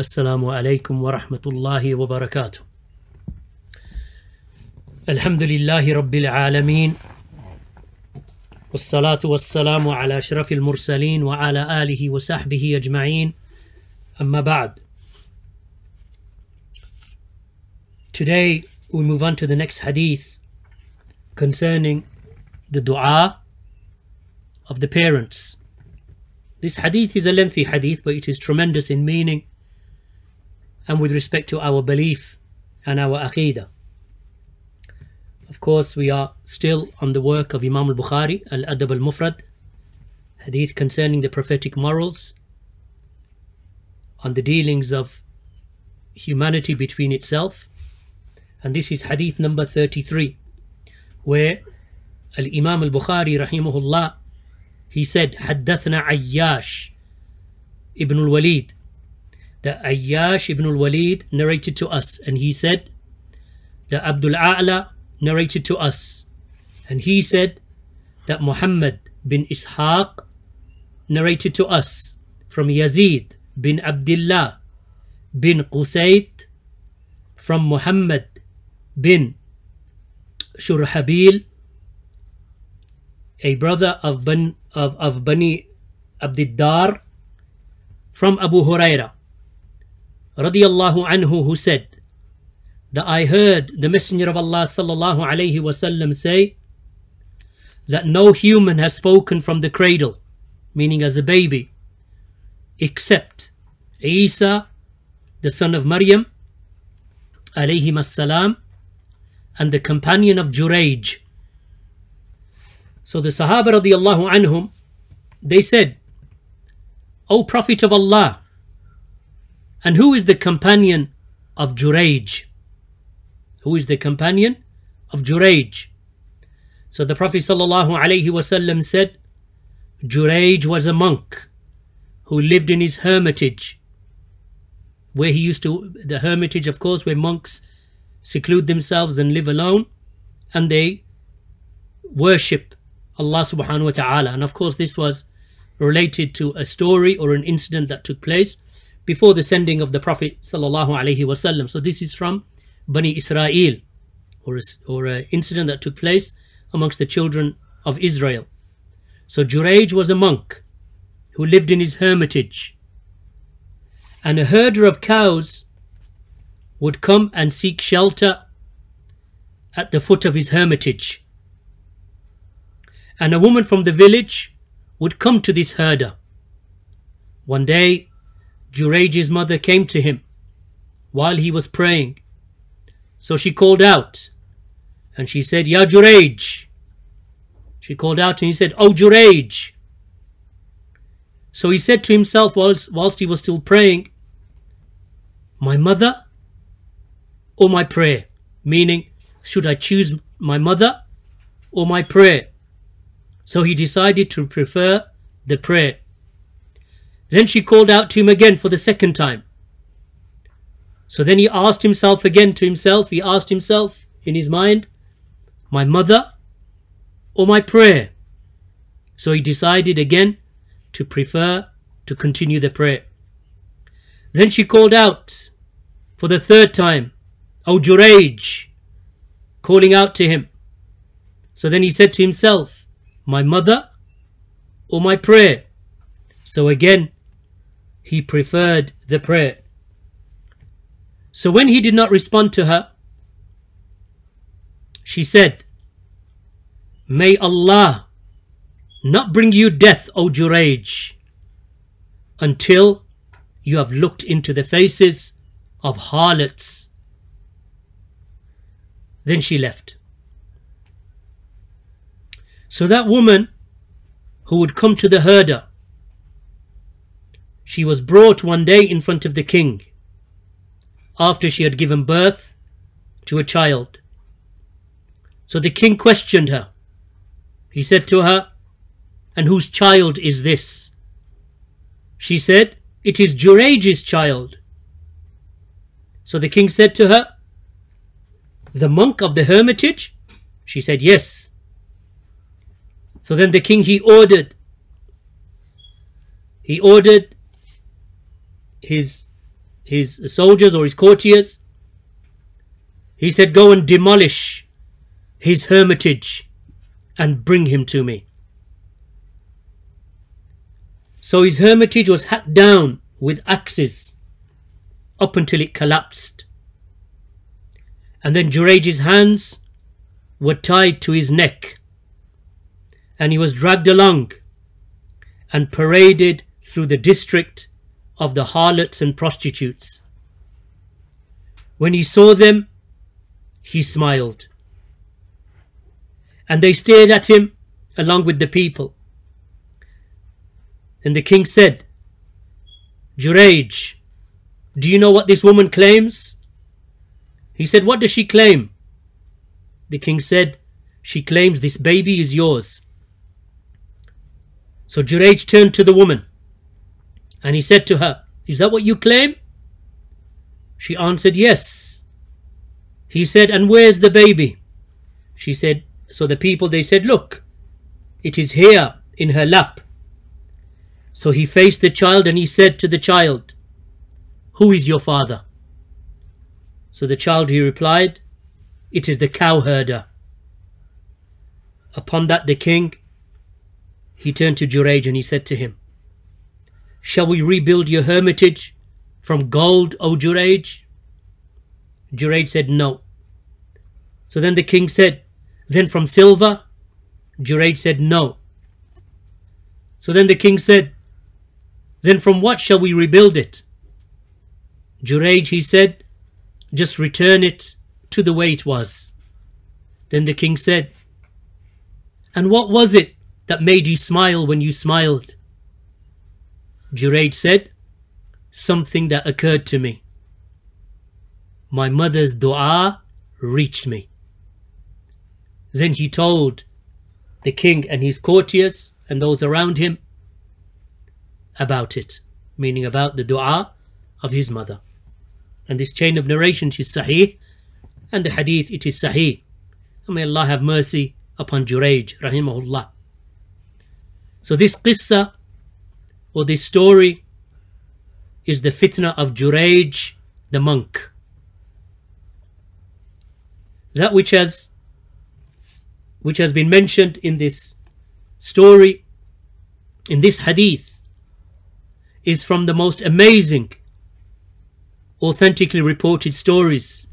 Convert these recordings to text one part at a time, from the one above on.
السلام عليكم ورحمة الله وبركاته. الحمد لله رب العالمين والصلاة والسلام على أشرف المرسلين وعلى آله وصحبه أجمعين أما بعد. Today we move on to the next hadith concerning the dua of the parents. This hadith is a lengthy hadith, but it is tremendous in meaning and with respect to our belief and our aqidah. Of course, we are still on the work of Imam al Bukhari, Al Adab al Mufrad, hadith concerning the prophetic morals, on the dealings of humanity between itself. And this is hadith number 33, where Al Imam al Bukhari, rahimahullah, he said, حدثنا عياش ibn al-Walid. that Ayyash ibn al-Walid narrated to us, and he said, that Abdul A'la narrated to us, and he said that Muhammad bin Ishaq narrated to us from Yazid bin Abdullah bin Qusayt from Muhammad bin Shurhabil, a brother of Ban of, of Bani Abdiddar from Abu Huraira radiyallahu anhu who said that I heard the Messenger of Allah sallallahu alayhi wasallam say that no human has spoken from the cradle, meaning as a baby, except Isa, the son of Maryam, alayhim salam, and the companion of Jurayj. So the Sahaba radiallahu anhum, they said, O Prophet of Allah, and who is the companion of Jurayj? Who is the companion of Jurayj? So the Prophet wasallam said, Jurayj was a monk who lived in his hermitage, where he used to, the hermitage, of course, where monks seclude themselves and live alone, and they worship Allah subhanahu wa ta'ala. And of course, this was related to a story or an incident that took place before the sending of the Prophet sallallahu. So this is from Bani Israel, or or an incident that took place amongst the children of Israel. So Jurayj was a monk who lived in his hermitage, and a herder of cows would come and seek shelter at the foot of his hermitage. And a woman from the village would come to this herder. One day, Jurayj's mother came to him while he was praying. So she called out and she said, Ya Jurayj. She called out and he said, Oh Jurayj. So he said to himself whilst, whilst he was still praying, My mother or my prayer? Meaning, should I choose my mother or my prayer? So he decided to prefer the prayer. Then she called out to him again for the second time. So then he asked himself again to himself, he asked himself in his mind, My mother or my prayer? So he decided again to prefer to continue the prayer. Then she called out for the third time, oh, O Jurayj, calling out to him. So then he said to himself, My mother or my prayer? So again, he preferred the prayer. So when he did not respond to her, she said, May Allah not bring you death, O Jurayj, until you have looked into the faces of harlots. Then she left. So that woman who would come to the herder, she was brought one day in front of the king after she had given birth to a child. So the king questioned her. He said to her, And whose child is this? She said, It is Jurayj's child. So the king said to her, The monk of the hermitage? She said, Yes. So then the king he ordered, he ordered his his soldiers or his courtiers. He said, Go and demolish his hermitage and bring him to me. So his hermitage was hacked down with axes up until it collapsed. And then Jurayj's hands were tied to his neck and he was dragged along and paraded through the district of the harlots and prostitutes. When he saw them, he smiled. And they stared at him along with the people. And the king said, Jurayj, do you know what this woman claims? He said, What does she claim? The king said, She claims this baby is yours. So Jurayj turned to the woman and he said to her, Is that what you claim? She answered, Yes. He said, And where's the baby? She said, So the people they said, Look, it is here in her lap. So he faced the child and he said to the child, Who is your father? So the child he replied, It is the cowherder. Upon that the king he turned to Jurayj and he said to him, Shall we rebuild your hermitage from gold, O Jurayj? Jurayj said, No. So then the king said, Then from silver? Jurayj said, No. So then the king said, Then from what shall we rebuild it? Jurayj, he said, Just return it to the way it was. Then the king said, And what was it that made you smile when you smiled? Jurayj said, Something that occurred to me. My mother's dua reached me. Then he told the king and his courtiers and those around him about it, meaning about the dua of his mother. And this chain of narration is sahih, and the hadith it is sahih. And may Allah have mercy upon Jurayj, rahimahullah. So this qissa or this story is the fitna of Jurayj the monk. That which has which has been mentioned in this story, in this hadith, is from the most amazing, authentically reported stories,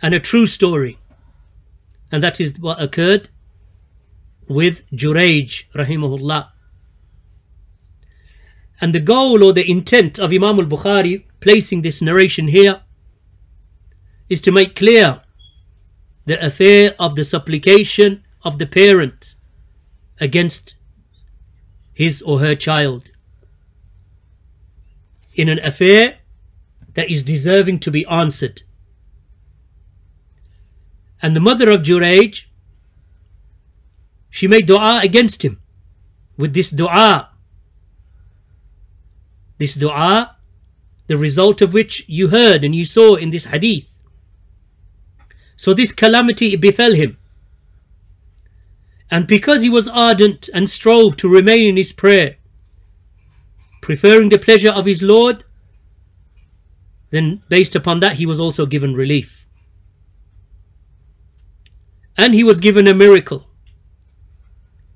and a true story. And that is what occurred with Jurayj, rahimahullah. And the goal or the intent of Imam al Bukhari placing this narration here is to make clear the affair of the supplication of the parent against his or her child in an affair that is deserving to be answered. And the mother of Jurayj, she made dua against him with this dua this dua, the result of which you heard and you saw in this hadith. So this calamity befell him. And because he was ardent and strove to remain in his prayer, preferring the pleasure of his Lord, then based upon that he was also given relief. And he was given a miracle.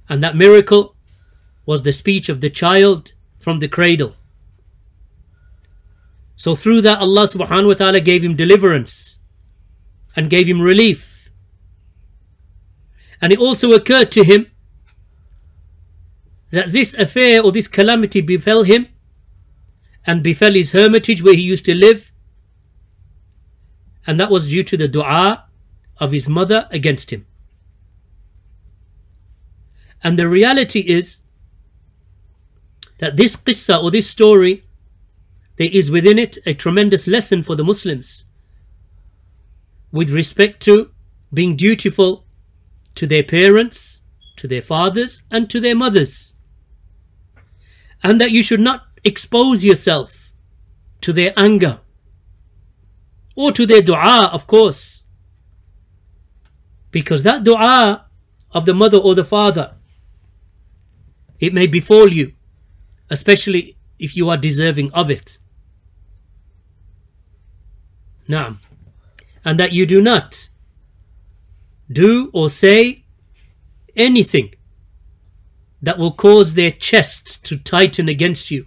And that miracle was the speech of the child from the cradle. So through that Allah subhanahu wa ta'ala gave him deliverance and gave him relief. And it also occurred to him that this affair or this calamity befell him and befell his hermitage where he used to live. And that was due to the dua of his mother against him. And the reality is that this qissa or this story there is within it a tremendous lesson for the Muslims with respect to being dutiful to their parents, to their fathers, and to their mothers. And that you should not expose yourself to their anger or to their dua, of course. Because that dua of the mother or the father, it may befall you, especially if you are deserving of it. Naam. And that you do not do or say anything that will cause their chests to tighten against you.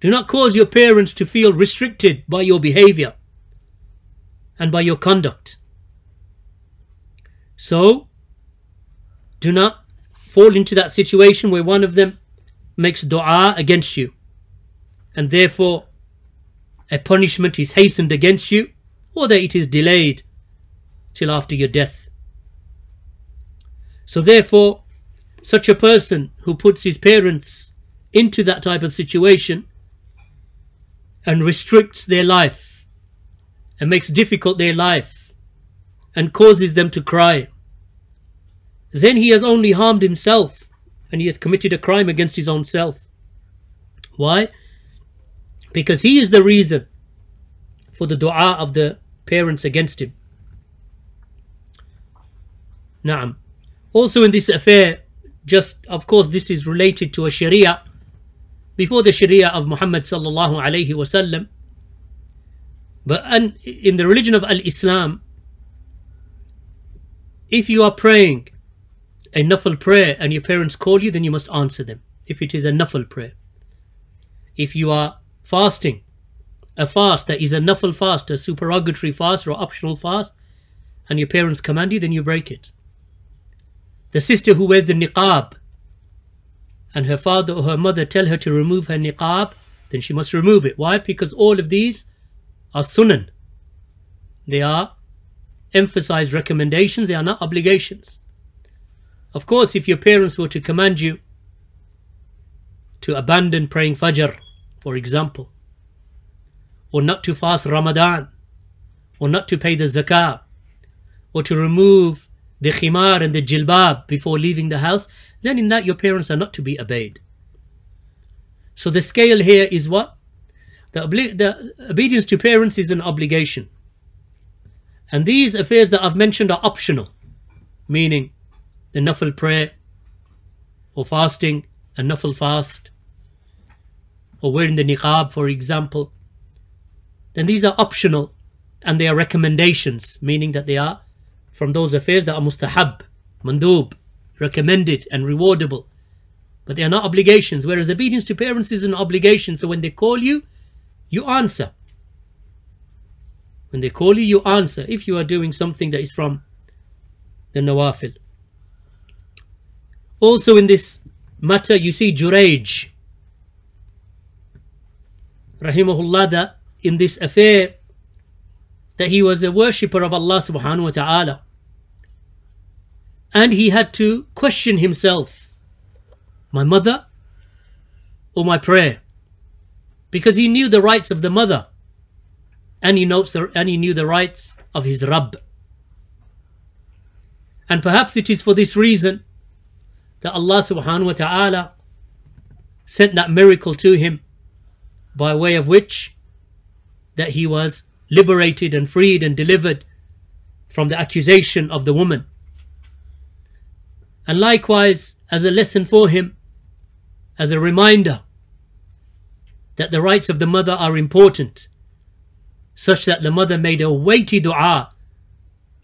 Do not cause your parents to feel restricted by your behavior and by your conduct. So, do not fall into that situation where one of them makes dua against you and therefore a punishment is hastened against you or that it is delayed till after your death. So, therefore, such a person who puts his parents into that type of situation and restricts their life and makes difficult their life and causes them to cry, then he has only harmed himself and he has committed a crime against his own self. Why? Because he is the reason for the dua of the parents against him. Naam. Also in this affair, just of course this is related to a sharia before the sharia of Muhammad sallallahu alaihi wasallam but in the religion of al-Islam if you are praying a nafil prayer and your parents call you then you must answer them if it is a nafil prayer if you are fasting a fast that is a nafil fast a supererogatory fast or optional fast and your parents command you then you break it the sister who wears the niqab and her father or her mother tell her to remove her niqab, then she must remove it. Why? Because all of these are sunan. They are emphasized recommendations, they are not obligations. Of course, if your parents were to command you to abandon praying Fajr, for example, or not to fast Ramadan, or not to pay the zakah, or to remove the khimar and the jilbab before leaving the house, then in that your parents are not to be obeyed. So the scale here is what? The, the obedience to parents is an obligation. And these affairs that I've mentioned are optional, meaning the nafil prayer, or fasting, a nafil fast, or wearing the niqab, for example. Then these are optional and they are recommendations, meaning that they are from those affairs that are mustahab, mandub, recommended and rewardable. But they are not obligations, whereas obedience to parents is an obligation. So when they call you, you answer. When they call you, you answer if you are doing something that is from the nawafil. Also in this matter, you see Jurayj, rahimahullah, that in this affair, that he was a worshipper of Allah subhanahu wa ta'ala. And he had to question himself my mother or my prayer? Because he knew the rights of the mother and he notes and he knew the rights of his Rabb. And perhaps it is for this reason that Allah subhanahu wa ta'ala sent that miracle to him by way of which that he was liberated and freed and delivered from the accusation of the woman and likewise as a lesson for him, as a reminder that the rights of the mother are important, such that the mother made a weighty dua.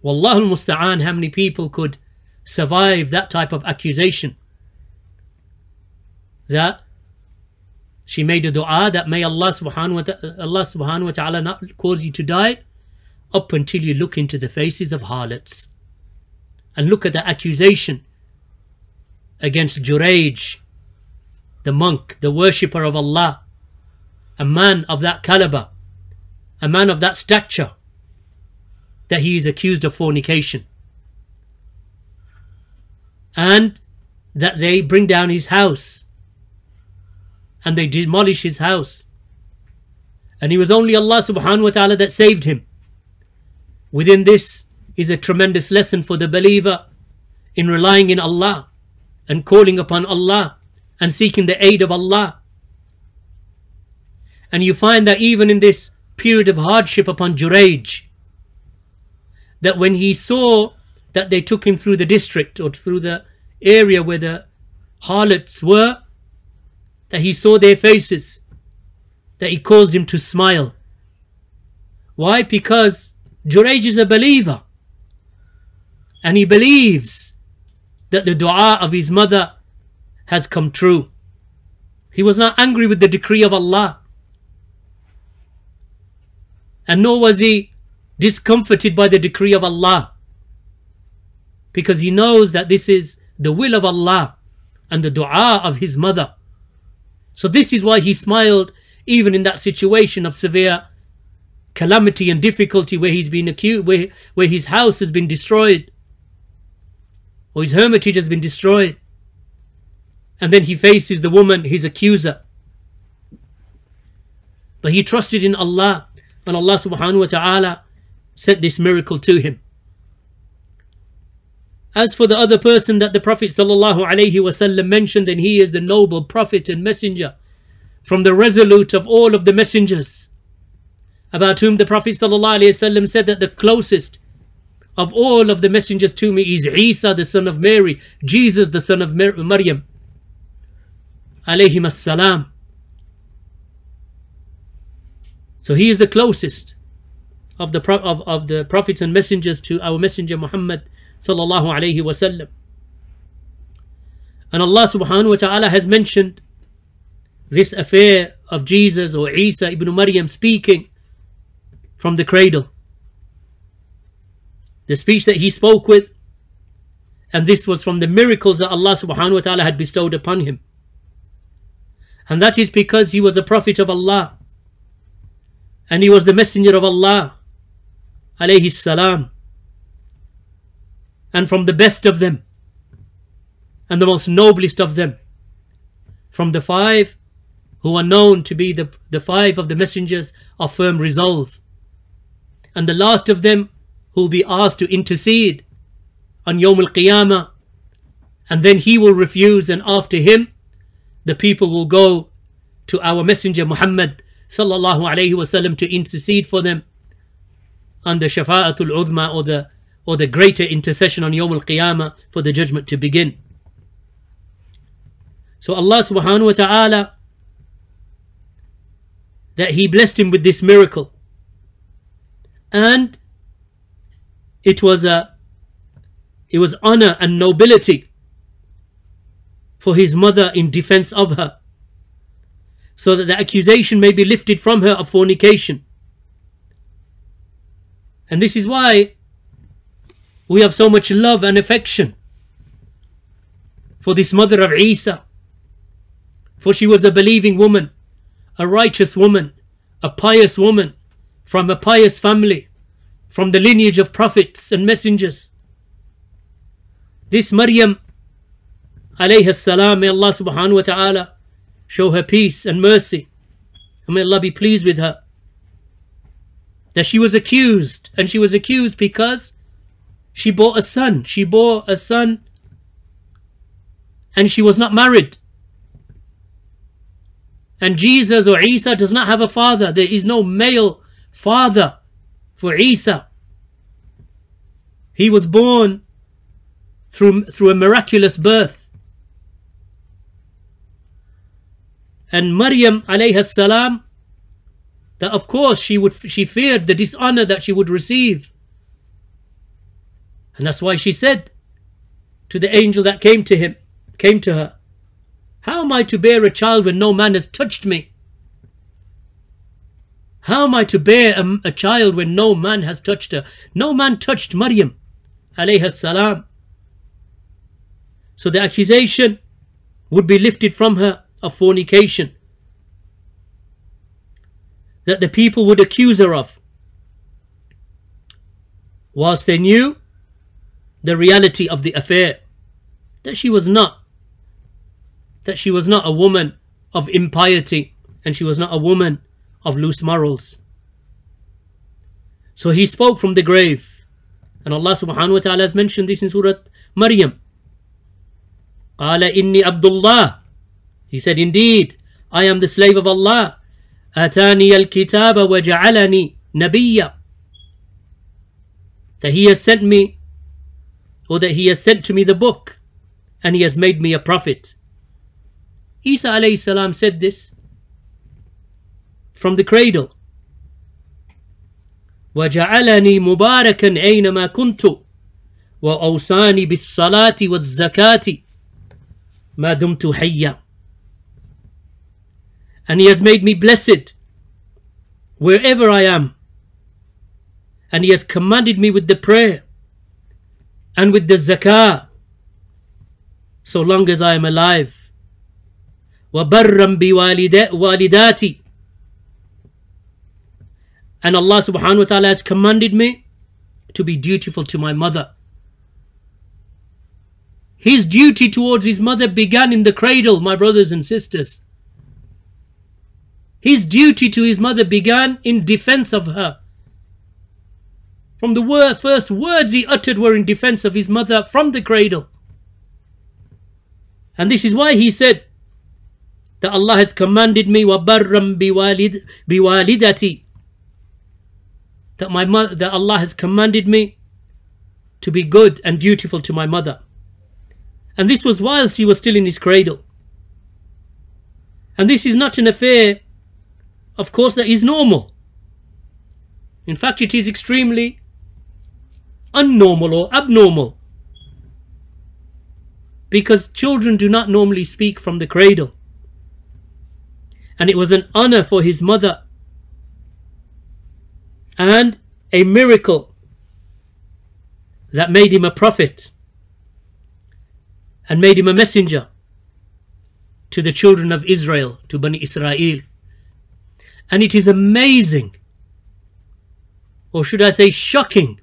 Wallahu musta'an, how many people could survive that type of accusation? That she made a dua that may Allah subhanahu wa Allah subhanahu wa ta'ala not cause you to die up until you look into the faces of harlots and look at the accusation against Jurayj, the monk, the worshipper of Allah, a man of that caliber, a man of that stature, that he is accused of fornication. And that they bring down his house and they demolish his house. And it was only Allah subhanahu wa ta'ala that saved him. Within this is a tremendous lesson for the believer in relying in Allah and calling upon Allah and seeking the aid of Allah. And you find that even in this period of hardship upon Jurayj, that when he saw that they took him through the district or through the area where the harlots were, that he saw their faces, that he caused him to smile. Why? Because Jurayj is a believer. And he believes that the dua of his mother has come true. He was not angry with the decree of Allah. And nor was he discomforted by the decree of Allah. Because he knows that this is the will of Allah and the dua of his mother. So this is why he smiled even in that situation of severe calamity and difficulty where he's been accused, where, where his house has been destroyed, or his hermitage has been destroyed. And then he faces the woman, his accuser. But he trusted in Allah, and Allah subhanahu wa ta'ala sent this miracle to him. As for the other person that the Prophet ﷺ mentioned, and he is the noble Prophet and Messenger from the resolute of all of the messengers, about whom the Prophet ﷺ said that the closest of all of the messengers to me is Isa, the son of Mary, Jesus, the son of Maryam. Alayhim. So he is the closest of the of, of the prophets and messengers to our messenger Muhammad sallallahu alayhi wasallam. And Allah subhanahu wa ta'ala has mentioned this affair of Jesus or Isa ibn Maryam speaking from the cradle. The speech that he spoke with, and this was from the miracles that Allah subhanahu wa ta'ala had bestowed upon him. And that is because he was a prophet of Allah. And he was the messenger of Allah. Alayhi salam and from the best of them and the most noblest of them from the five who are known to be the, the five of the messengers of firm resolve and the last of them who will be asked to intercede on Yawm al-Qiyamah and then he will refuse and after him the people will go to our messenger Muhammad sallallahu alaihi wasallam to intercede for them on the shafa'atul udma or the or the greater intercession on Yawm al Qiyamah for the judgment to begin. So Allah subhanahu wa ta'ala that He blessed him with this miracle. And it was a it was honor and nobility for his mother in defense of her, so that the accusation may be lifted from her of fornication. And this is why we have so much love and affection for this mother of Isa. For she was a believing woman, a righteous woman, a pious woman, from a pious family, from the lineage of prophets and messengers. This Maryam, alayhi salam, may Allah subhanahu wa ta'ala show her peace and mercy. And may Allah be pleased with her. That she was accused, and she was accused because she bore a son. She bore a son and she was not married. And Jesus or Isa does not have a father. There is no male father for Isa. He was born through, through a miraculous birth. And Maryam alayhi salam, that of course she would she feared the dishonor that she would receive and that's why she said to the angel that came to him, came to her, How am I to bear a child when no man has touched me? How am I to bear a, a child when no man has touched her? No man touched Maryam, alayhi salam. So the accusation would be lifted from her of fornication that the people would accuse her of. Whilst they knew the reality of the affair that she was not that she was not a woman of impiety and she was not a woman of loose morals so he spoke from the grave and Allah subhanahu wa ta'ala has mentioned this in Surah Maryam قال إني عبد الله he said indeed I am the slave of Allah أتاني الكتاب وجعلني نبيا that he has sent me or that he has sent to me the book and he has made me a prophet. Isa alayhi salam said this from the cradle. وجعلني مباركا أينما كنت وأوصاني بالصلاة والزكاة ما دمت حيا and he has made me blessed wherever I am and he has commanded me with the prayer and with the zakah so long as I am alive وبرا بوالداتي and Allah subhanahu wa ta'ala has commanded me to be dutiful to my mother. His duty towards his mother began in the cradle, my brothers and sisters. His duty to his mother began in defense of her. From the word, first words he uttered were in defense of his mother from the cradle. And this is why he said that Allah has commanded me وَبَرًّا بِوَالِدَ بِوَالِدَتِي that my mother that Allah has commanded me to be good and dutiful to my mother. And this was whilst he was still in his cradle. And this is not an affair, of course, that is normal. In fact, it is extremely unnormal or abnormal. Because children do not normally speak from the cradle. And it was an honor for his mother and a miracle that made him a prophet and made him a messenger to the children of Israel, to Bani Israel. And it is amazing, or should I say shocking,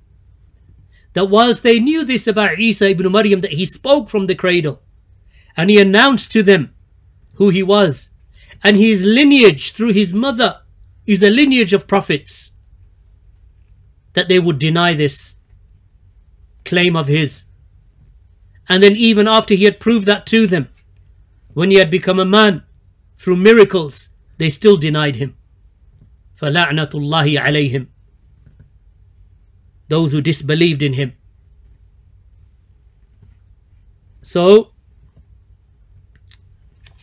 that whilst they knew this about Isa ibn Maryam, that he spoke from the cradle and he announced to them who he was, and his lineage through his mother is a lineage of prophets that they would deny this claim of his. And then, even after he had proved that to them, when he had become a man through miracles, they still denied him. فَلَعْنَةُ اللَّهِ عَلَيْهِمْ those who disbelieved in him. So,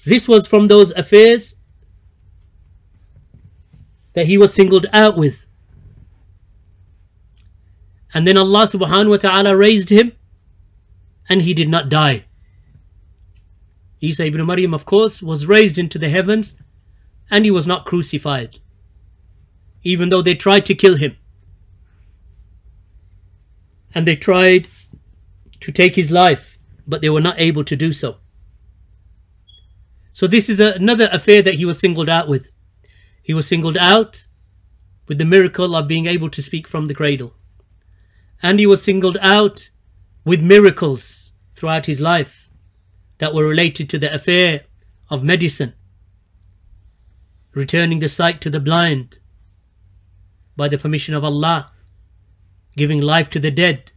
this was from those affairs that he was singled out with. And then Allah subhanahu wa ta'ala raised him and he did not die. Isa ibn Maryam, of course, was raised into the heavens and he was not crucified, even though they tried to kill him. And they tried to take his life, but they were not able to do so. So, this is another affair that he was singled out with. He was singled out with the miracle of being able to speak from the cradle and he was singled out with miracles throughout his life that were related to the affair of medicine, returning the sight to the blind by the permission of Allah, giving life to the dead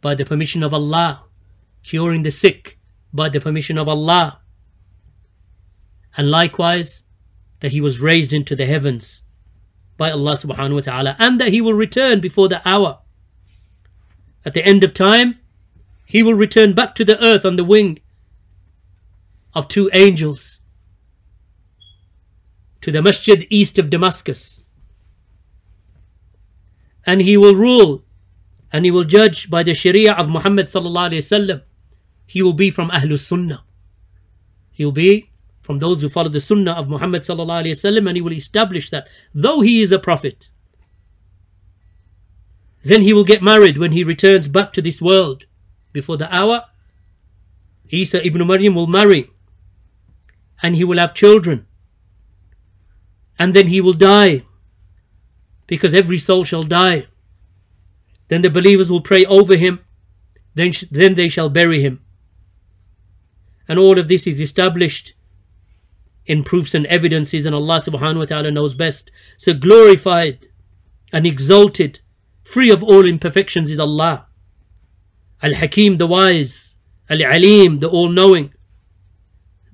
by the permission of Allah, curing the sick by the permission of Allah, and likewise that he was raised into the heavens by Allah subhanahu wa ta'ala, and that he will return before the hour at the end of time, he will return back to the earth on the wing of two angels to the masjid east of Damascus. And he will rule and he will judge by the sharia of Muhammad sallallahu alaihi wasallam. He will be from Ahlul Sunnah. He will be from those who follow the Sunnah of Muhammad sallallahu alaihi wasallam, and he will establish that though he is a prophet, then he will get married when he returns back to this world. Before the hour, Isa ibn Maryam will marry and he will have children. And then he will die because every soul shall die. Then the believers will pray over him, then, then they shall bury him. And all of this is established in proofs and evidences, and Allah subhanahu wa ta'ala knows best. So glorified and exalted free of all imperfections is Allah. Al Hakim, the wise, Al Alim, the all knowing,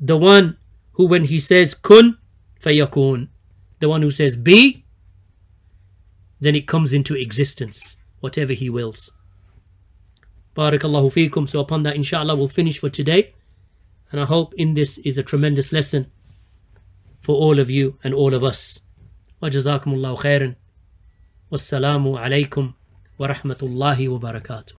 the one who, when he says kun, fayakun, the one who says be, then it comes into existence, whatever he wills. Barakallahu feekum. So, upon that, inshallah, we'll finish for today. And I hope in this is a tremendous lesson for all of you and all of us. وجزاكم الله خيرا Wassalamu alaikum wa rahmatullahi wa barakatuh.